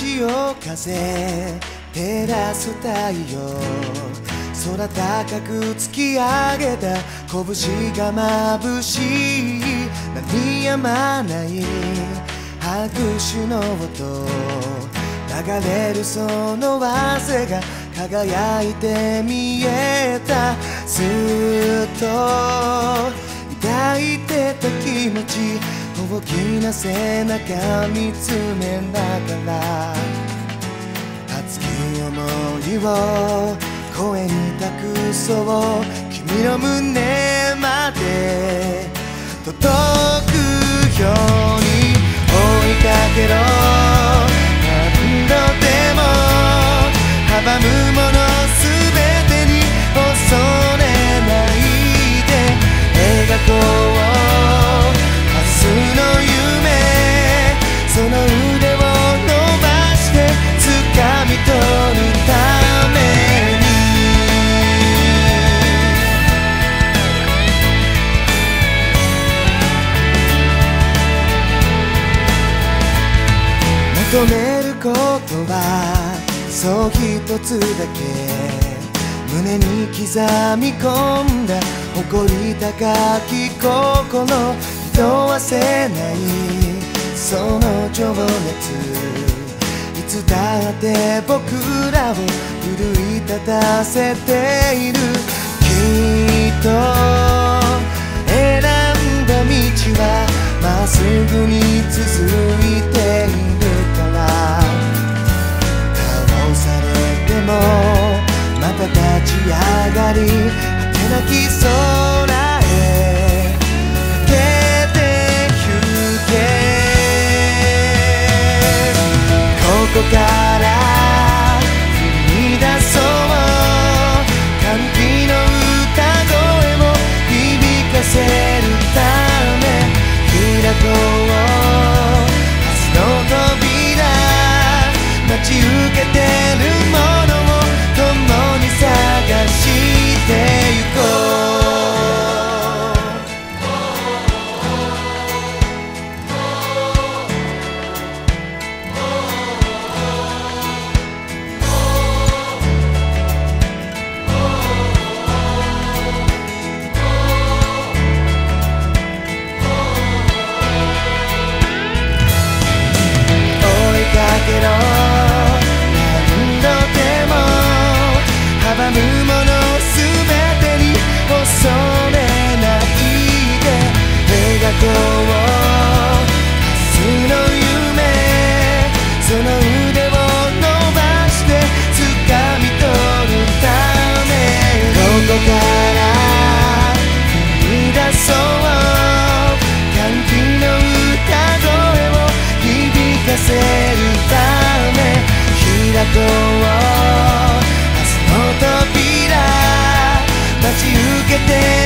潮風照らす太陽。空高く突き上げた拳が眩しい。鳴りやまない。拍手の音。流れるその汗が輝いて見えた。ずっと抱いてた気持ち。大きな背中見つめながら熱き思いを声に託そう君の胸まで届くように追いかけろ。求めることはそう一つだけ胸に刻み込んだ誇り高き心色褪せないその情熱い。つだって僕らを奮い立たせている。きっと選んだ道はまっすぐに続いり果てなき空けて